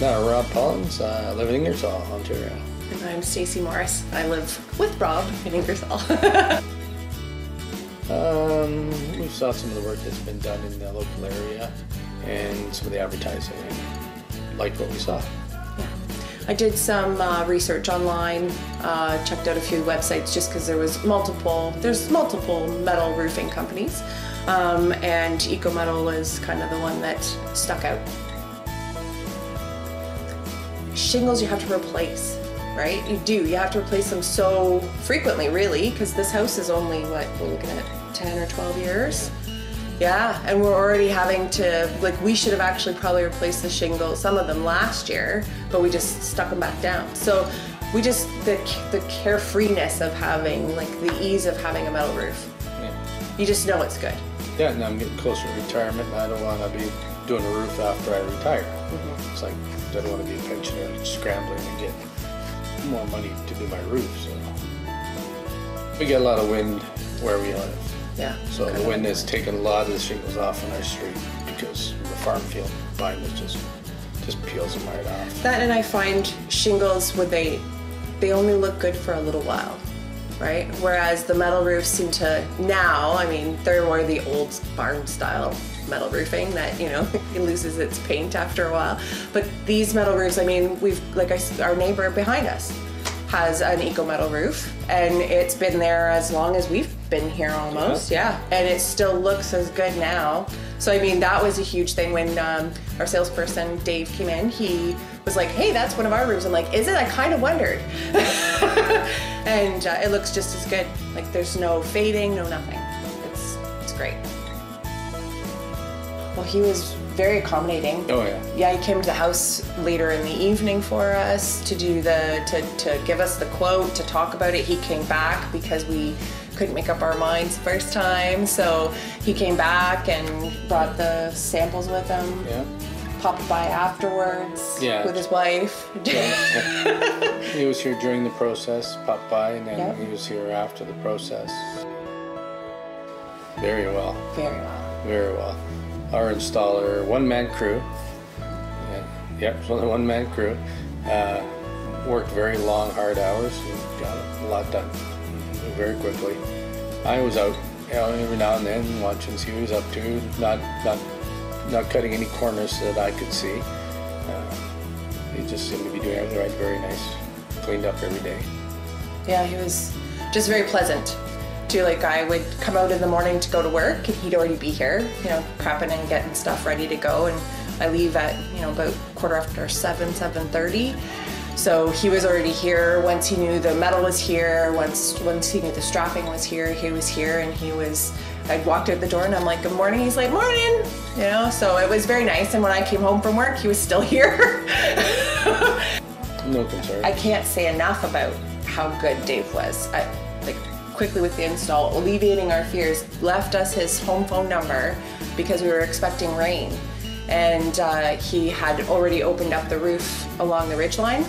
No, Rob Pollins, uh, I live in Ingersoll, Ontario. And I'm Stacey Morris. I live with Rob in Ingersoll. Um, we saw some of the work that's been done in the local area and some of the advertising and liked what we saw. I did some uh, research online, uh, checked out a few websites just because there was multiple, there's multiple metal roofing companies. Um, and Eco Metal is kind of the one that stuck out. Shingles you have to replace, right? You do, you have to replace them so frequently really because this house is only what, we're looking at 10 or 12 years. Yeah, and we're already having to, like, we should have actually probably replaced the shingles, some of them last year, but we just stuck them back down. So we just, the, the carefreeness of having, like, the ease of having a metal roof. Yeah, You just know it's good. yeah and I'm getting closer to retirement I don't want to be doing a roof after I retire. Mm-hmm. It's like, I don't want to be a pensioner scrambling to get more money to do my roof, so. We get a lot of wind where we live. Yeah. So the wind has taken a lot of the shingles off on our street because the farm field vine is just just peels them right off. That and I find shingles would they they only look good for a little while, right? Whereas the metal roofs seem to now, I mean, they're more the old barn style metal roofing that you know it loses its paint after a while. But these metal roofs, I mean, we've like I, our neighbor behind us has an eco metal roof and it's been there as long as we've been here almost yeah. and it still looks as good now. So i mean that was a huge thing when um, our salesperson dave came in he was like hey that's one of our roofs. I'm like is it? I kind of wondered and uh, it looks just as good like there's no fading no nothing it's it's great well he was very accommodating Oh yeah. yeah, he came to the house later in the evening for us to do the to, to give us the quote to talk about it. He came back because we couldn't make up our minds the first time, so he came back and brought the samples with him. Yeah. Popped by afterwards Yeah. with his wife. Yeah. he was here during the process, popped by, and then Yep. he was here after the process. Very well, Very well. very well. Our installer, one man crew. Yeah, yep, it's only one man crew. Uh, worked very long, hard hours and got a lot done very quickly. I was out, you know, every now and then watching, see what he was up to. Not, not, not cutting any corners that I could see. Uh, he just seemed to be doing everything right, very nice, cleaned up every day. Yeah, he was just very pleasant. Too, like I would come out in the morning to go to work, and he'd already be here, you know, prepping and getting stuff ready to go. And I leave at you know about quarter after seven, seven thirty. So he was already here. Once he knew the metal was here, once once he knew the strapping was here, he was here, and he was. I'd walked out the door and I'm like, "Good morning." He's like, "Morning," you know. So it was very nice. And when I came home from work, he was still here. No concern. I can't say enough about how good Dave was. I, like quickly with the install, alleviating our fears, left us his home phone number because we were expecting rain, and uh, he had already opened up the roof along the ridge line.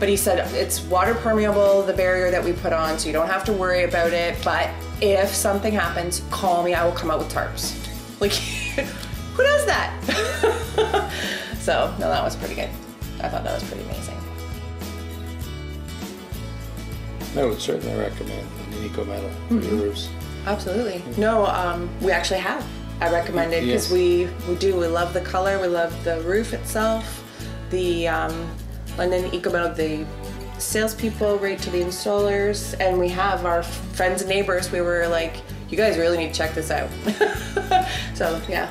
But he said it's water permeable, the barrier that we put on, so you don't have to worry about it. But if something happens, call me. I will come out with tarps. Like, who does that? so no, that was pretty good. I thought that was pretty amazing. I would certainly recommend an Eco Metal for Mm-hmm. your roofs. Absolutely. No, um, we actually have. I recommend it because Yes. we we do. We love the color. We love the roof itself. The um, London Ecometal, the salespeople right to the installers, and we have our friends and neighbors. We were like, you guys really need to check this out. so yeah,